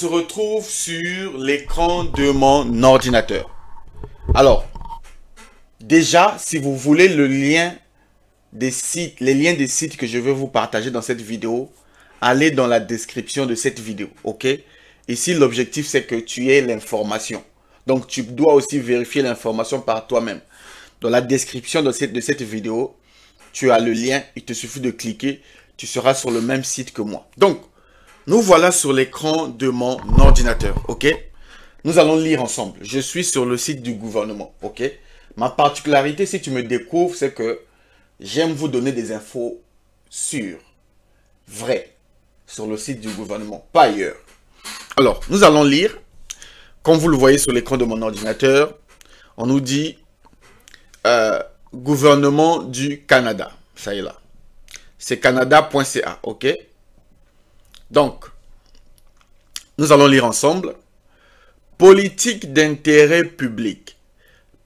se retrouve sur l'écran de mon ordinateur. Alors, déjà, si vous voulez le lien des sites, les liens des sites que je vais vous partager dans cette vidéo, allez dans la description de cette vidéo, ok? Ici, l'objectif, c'est que tu aies l'information. Donc, tu dois aussi vérifier l'information par toi-même. Dans la description de cette, de cette vidéo, tu as le lien. Il te suffit de cliquer. Tu seras sur le même site que moi. Donc, nous voilà sur l'écran de mon ordinateur, ok? Nous allons lire ensemble. Je suis sur le site du gouvernement, ok? Ma particularité, si tu me découvres, c'est que j'aime vous donner des infos sûres, vraies, sur le site du gouvernement, pas ailleurs. Alors, nous allons lire. Comme vous le voyez sur l'écran de mon ordinateur, on nous dit euh, gouvernement du Canada. Ça y est là. C'est canada.ca, ok? Donc, nous allons lire ensemble. Politique d'intérêt public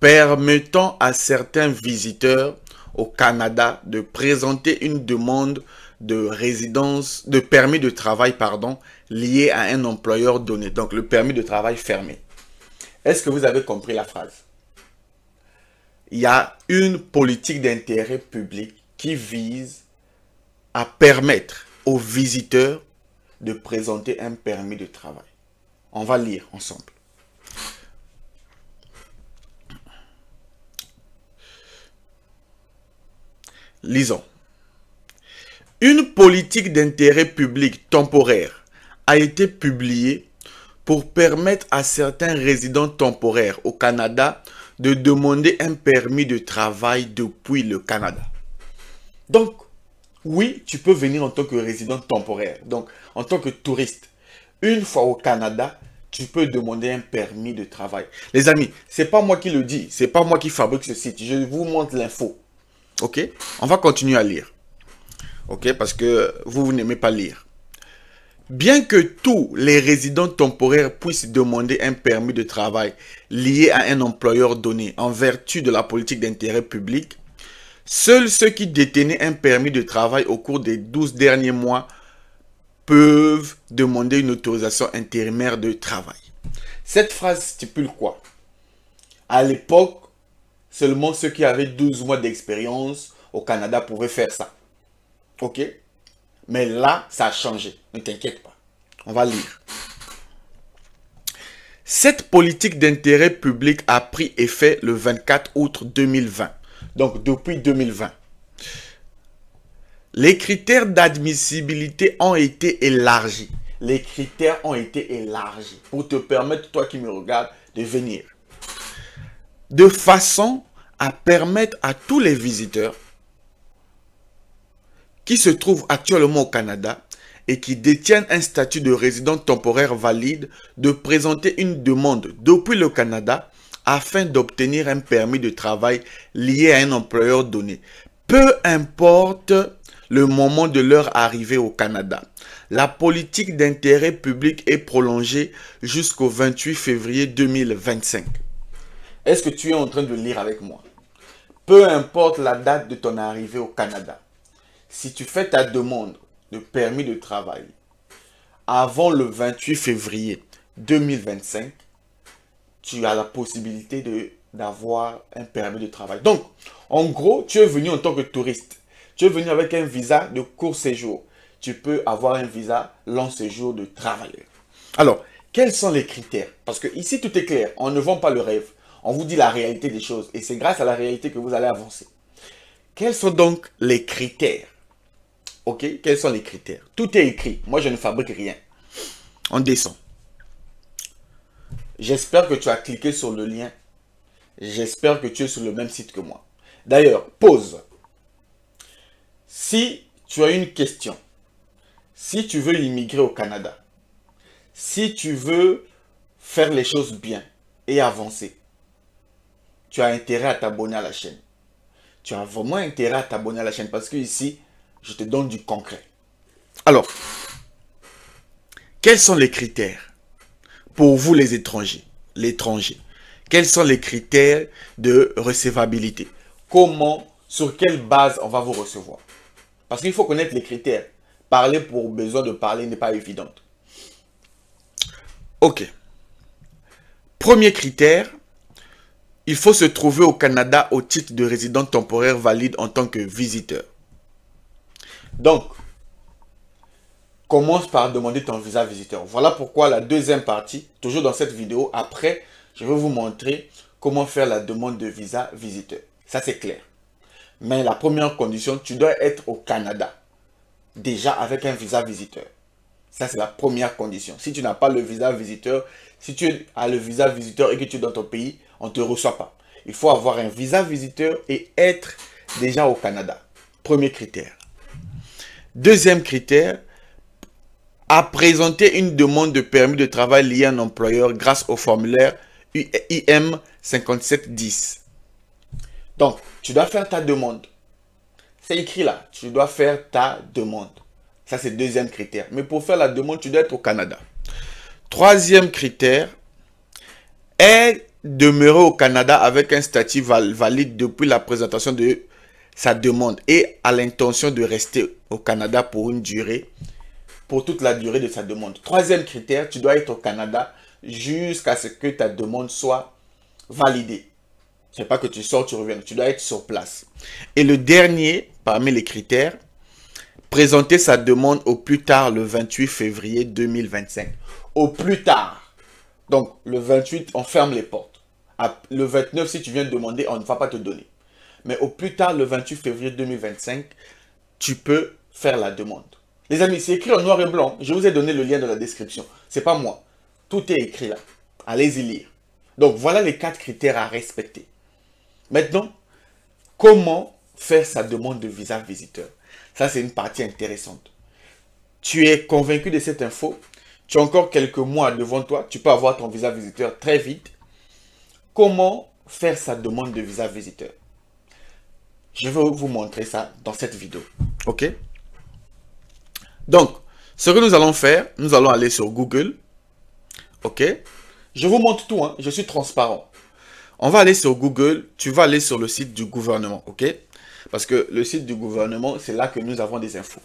permettant à certains visiteurs au Canada de présenter une demande de résidence, de permis de travail, pardon, lié à un employeur donné. Donc, le permis de travail fermé. Est-ce que vous avez compris la phrase? Il y a une politique d'intérêt public qui vise à permettre aux visiteurs de présenter un permis de travail. On va lire ensemble. Lisons. Une politique d'intérêt public temporaire a été publiée pour permettre à certains résidents temporaires au Canada de demander un permis de travail depuis le Canada. Donc, oui, tu peux venir en tant que résident temporaire, donc en tant que touriste. Une fois au Canada, tu peux demander un permis de travail. Les amis, c'est pas moi qui le dis, c'est pas moi qui fabrique ce site. Je vous montre l'info. OK? On va continuer à lire. Ok, parce que vous, n'aimez pas lire. Bien que tous les résidents temporaires puissent demander un permis de travail lié à un employeur donné en vertu de la politique d'intérêt public, seuls ceux qui détenaient un permis de travail au cours des 12 derniers mois peuvent demander une autorisation intérimaire de travail. Cette phrase stipule quoi? À l'époque, seulement ceux qui avaient 12 mois d'expérience au Canada pouvaient faire ça. Ok? Mais là, ça a changé. Ne t'inquiète pas. On va lire. Cette politique d'intérêt public a pris effet le 24 août 2020. Donc, depuis 2020. Les critères d'admissibilité ont été élargis. Les critères ont été élargis pour te permettre, toi qui me regardes, de venir. De façon à permettre à tous les visiteurs qui se trouvent actuellement au Canada et qui détiennent un statut de résident temporaire valide de présenter une demande depuis le Canada afin d'obtenir un permis de travail lié à un employeur donné. Peu importe le moment de leur arrivée au Canada. La politique d'intérêt public est prolongée jusqu'au 28 février 2025. Est-ce que tu es en train de lire avec moi? Peu importe la date de ton arrivée au Canada si tu fais ta demande de permis de travail avant le 28 février 2025, tu as la possibilité d'avoir un permis de travail. Donc, en gros, tu es venu en tant que touriste. Tu es venu avec un visa de court séjour. Tu peux avoir un visa long séjour de travailleur. Alors, quels sont les critères? Parce que ici, tout est clair. On ne vend pas le rêve. On vous dit la réalité des choses. Et c'est grâce à la réalité que vous allez avancer. Quels sont donc les critères? OK? Quels sont les critères? Tout est écrit. Moi, je ne fabrique rien. On descend. J'espère que tu as cliqué sur le lien. J'espère que tu es sur le même site que moi. D'ailleurs, pause. Si tu as une question, si tu veux immigrer au Canada, si tu veux faire les choses bien et avancer, tu as intérêt à t'abonner à la chaîne. Tu as vraiment intérêt à t'abonner à la chaîne parce que ici, je te donne du concret. Alors, quels sont les critères? Pour vous les étrangers, l'étranger Quels sont les critères de recevabilité? Comment, sur quelle base on va vous recevoir? Parce qu'il faut connaître les critères. Parler pour besoin de parler n'est pas évident. Ok. Premier critère, il faut se trouver au Canada au titre de résident temporaire valide en tant que visiteur. Donc, commence par demander ton visa visiteur. Voilà pourquoi la deuxième partie, toujours dans cette vidéo, après, je vais vous montrer comment faire la demande de visa visiteur. Ça, c'est clair. Mais la première condition, tu dois être au Canada, déjà avec un visa visiteur. Ça, c'est la première condition. Si tu n'as pas le visa visiteur, si tu as le visa visiteur et que tu es dans ton pays, on ne te reçoit pas. Il faut avoir un visa visiteur et être déjà au Canada. Premier critère. Deuxième critère, à présenter une demande de permis de travail lié à un employeur grâce au formulaire IM 5710. Donc, tu dois faire ta demande. C'est écrit là, tu dois faire ta demande. Ça, c'est le deuxième critère. Mais pour faire la demande, tu dois être au Canada. Troisième critère, est demeurer au Canada avec un statut valide depuis la présentation de sa demande et à l'intention de rester au Canada pour une durée, pour toute la durée de sa demande. Troisième critère, tu dois être au Canada jusqu'à ce que ta demande soit validée. C'est pas que tu sors, tu reviens. Tu dois être sur place. Et le dernier, parmi les critères, présenter sa demande au plus tard le 28 février 2025. Au plus tard. Donc, le 28, on ferme les portes. Le 29, si tu viens demander, on ne va pas te donner. Mais au plus tard, le 28 février 2025, tu peux faire la demande. Les amis, c'est écrit en noir et blanc. Je vous ai donné le lien dans la description. C'est pas moi. Tout est écrit là. Allez-y lire. Donc, voilà les quatre critères à respecter. Maintenant, comment faire sa demande de visa visiteur? Ça, c'est une partie intéressante. Tu es convaincu de cette info? Tu as encore quelques mois devant toi. Tu peux avoir ton visa visiteur très vite. Comment faire sa demande de visa visiteur? Je vais vous montrer ça dans cette vidéo. OK? Donc, ce que nous allons faire, nous allons aller sur Google. OK? Je vous montre tout. Hein. Je suis transparent. On va aller sur Google, tu vas aller sur le site du gouvernement, ok? Parce que le site du gouvernement, c'est là que nous avons des infos.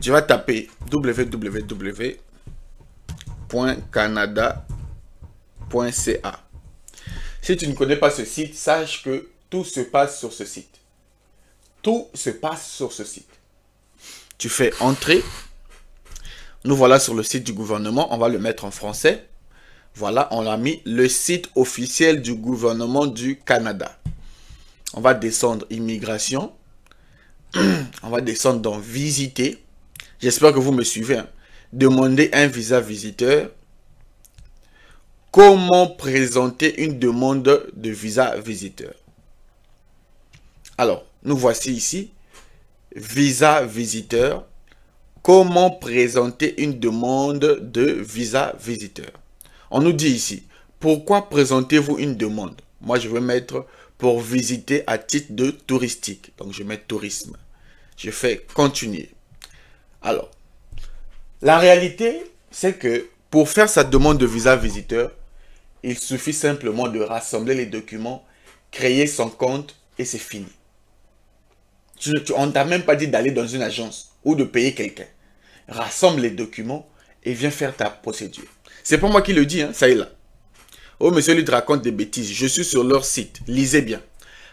Tu vas taper www.canada.ca. Si tu ne connais pas ce site, sache que tout se passe sur ce site. Tout se passe sur ce site. Tu fais entrer. Nous voilà sur le site du gouvernement. On va le mettre en français. Voilà, on a mis le site officiel du gouvernement du Canada. On va descendre immigration. On va descendre dans visiter. J'espère que vous me suivez. Hein. Demander un visa visiteur. Comment présenter une demande de visa visiteur? Alors, nous voici ici. Visa visiteur. Comment présenter une demande de visa visiteur? On nous dit ici, pourquoi présentez-vous une demande? Moi, je vais mettre pour visiter à titre de touristique. Donc, je mets tourisme. Je fais continuer. Alors, la réalité, c'est que pour faire sa demande de visa visiteur, il suffit simplement de rassembler les documents, créer son compte et c'est fini. on ne t'a même pas dit d'aller dans une agence ou de payer quelqu'un. Rassemble les documents et viens faire ta procédure. C'est pas moi qui le dis, hein, ça est là. Oh, monsieur, lui raconte des bêtises. Je suis sur leur site. Lisez bien.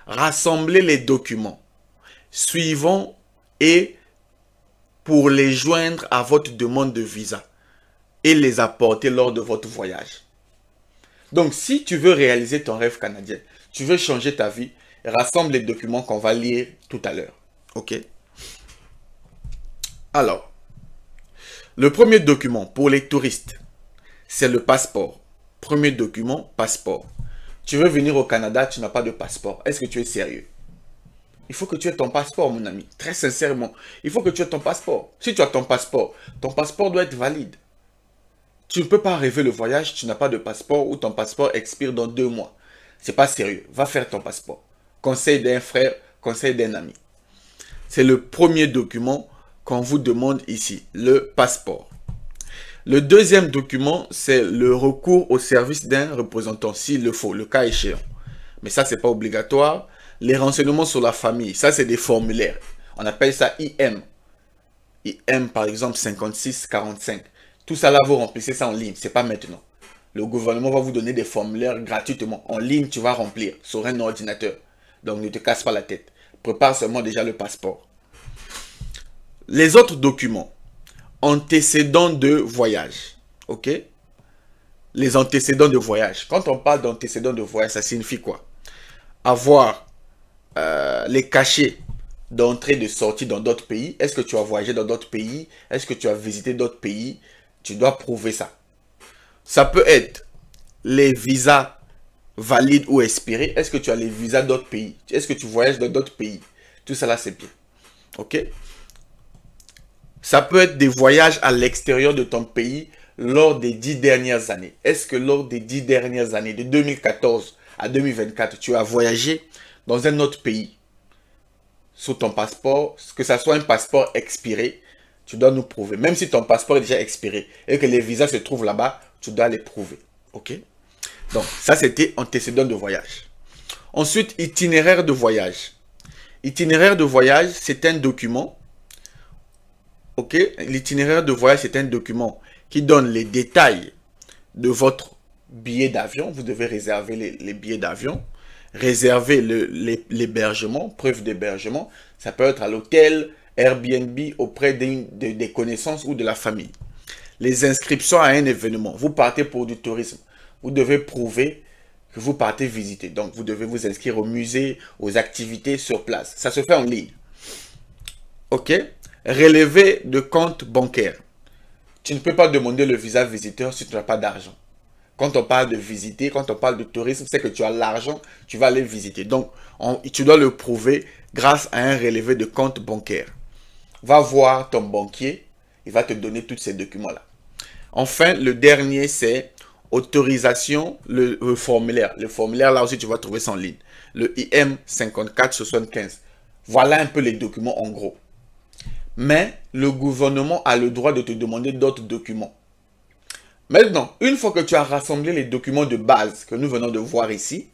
Rassemblez les documents suivants et pour les joindre à votre demande de visa et les apporter lors de votre voyage. Donc, si tu veux réaliser ton rêve canadien, tu veux changer ta vie, rassemble les documents qu'on va lire tout à l'heure. OK? Alors, le premier document pour les touristes, c'est le passeport. Premier document, passeport. Tu veux venir au Canada, tu n'as pas de passeport. Est-ce que tu es sérieux? Il faut que tu aies ton passeport, mon ami. Très sincèrement, il faut que tu aies ton passeport. Si tu as ton passeport, ton passeport doit être valide. Tu ne peux pas rêver le voyage, tu n'as pas de passeport ou ton passeport expire dans deux mois. C'est pas sérieux. Va faire ton passeport. Conseil d'un frère, conseil d'un ami. C'est le premier document qu'on vous demande ici, le passeport. Le deuxième document, c'est le recours au service d'un représentant, s'il le faut, le cas échéant. Mais ça, c'est pas obligatoire. Les renseignements sur la famille, ça, c'est des formulaires. On appelle ça IM. IM, par exemple, 5645. Tout ça là, vous remplissez ça en ligne. C'est pas maintenant. le gouvernement va vous donner des formulaires gratuitement. En ligne, tu vas remplir sur un ordinateur. Donc ne te casse pas la tête. Prépare seulement déjà le passeport. Les autres documents, antécédents de voyage. OK? Les antécédents de voyage. Quand on parle d'antécédents de voyage, ça signifie quoi? Avoir euh, les cachets d'entrée et de sortie dans d'autres pays. Est-ce que tu as voyagé dans d'autres pays? Est-ce que tu as visité d'autres pays? Tu dois prouver ça. Ça peut être les visas valides ou expirés. Est-ce que tu as les visas d'autres pays? Est-ce que tu voyages dans d'autres pays? Tout ça là, c'est bien. OK? Ça peut être des voyages à l'extérieur de ton pays lors des dix dernières années. Est-ce que lors des dix dernières années, de 2014 à 2024, tu as voyagé dans un autre pays sur ton passeport, que ça soit un passeport expiré, tu dois nous prouver. Même si ton passeport est déjà expiré et que les visas se trouvent là-bas, tu dois les prouver. OK? Donc, ça, c'était antécédent de voyage. Ensuite, itinéraire de voyage. Itinéraire de voyage, c'est un document. OK L'itinéraire de voyage, c'est un document qui donne les détails de votre billet d'avion. Vous devez réserver les, billets d'avion. Réserver l'hébergement, preuve d'hébergement. Ça peut être à l'hôtel, Airbnb, auprès des connaissances ou de la famille les inscriptions à un événement. Vous partez pour du tourisme. Vous devez prouver que vous partez visiter. Donc, vous devez vous inscrire au musée, aux activités sur place. Ça se fait en ligne. OK? Relevé de compte bancaire. Tu ne peux pas demander le visa visiteur si tu n'as pas d'argent. Quand on parle de visiter, quand on parle de tourisme, c'est que tu as l'argent, tu vas aller visiter. Donc, tu dois le prouver grâce à un relevé de compte bancaire. Va voir ton banquier il va te donner tous ces documents-là. Enfin, le dernier, c'est autorisation, le, formulaire. Le formulaire, là aussi, tu vas trouver ça en ligne. Le IM 5475. Voilà un peu les documents en gros. Mais le gouvernement a le droit de te demander d'autres documents. Maintenant, une fois que tu as rassemblé les documents de base que nous venons de voir ici,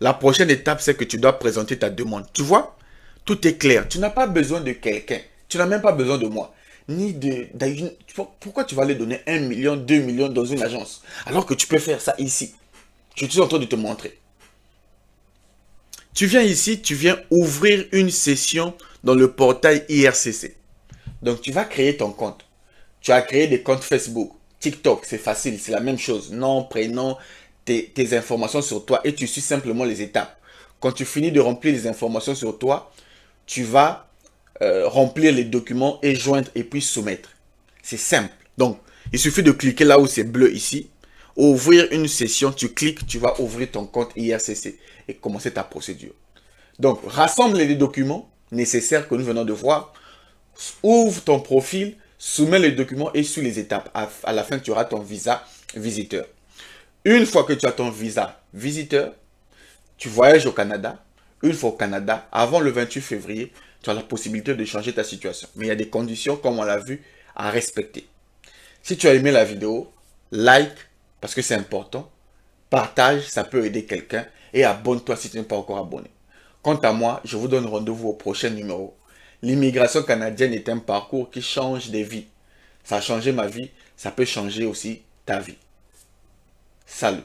la prochaine étape, c'est que tu dois présenter ta demande. Tu vois, tout est clair. Tu n'as pas besoin de quelqu'un. Tu n'as même pas besoin de moi ni de... Pourquoi tu vas aller donner 1 million, 2 millions dans une agence alors que tu peux faire ça ici? Je suis en train de te montrer. Tu viens ici, tu viens ouvrir une session dans le portail IRCC. Donc tu vas créer ton compte. Tu as créé des comptes Facebook, TikTok, c'est facile, c'est la même chose. Nom, prénom, tes, informations sur toi et tu suis simplement les étapes. Quand tu finis de remplir les informations sur toi, tu vas euh, remplir les documents et joindre et puis soumettre. C'est simple. Donc, il suffit de cliquer là où c'est bleu ici. Ouvrir une session, tu cliques, tu vas ouvrir ton compte IRCC et commencer ta procédure. Donc, rassemble les documents nécessaires que nous venons de voir. Ouvre ton profil, soumets les documents et suis les étapes. À, la fin, tu auras ton visa visiteur. Une fois que tu as ton visa visiteur, tu voyages au Canada. Une fois au Canada, avant le 28 février, tu as la possibilité de changer ta situation. Mais il y a des conditions, comme on l'a vu, à respecter. Si tu as aimé la vidéo, like, parce que c'est important. Partage, ça peut aider quelqu'un. Et abonne-toi si tu n'es pas encore abonné. Quant à moi, je vous donne rendez-vous au prochain numéro. L'immigration canadienne est un parcours qui change des vies. Ça a changé ma vie, ça peut changer aussi ta vie. Salut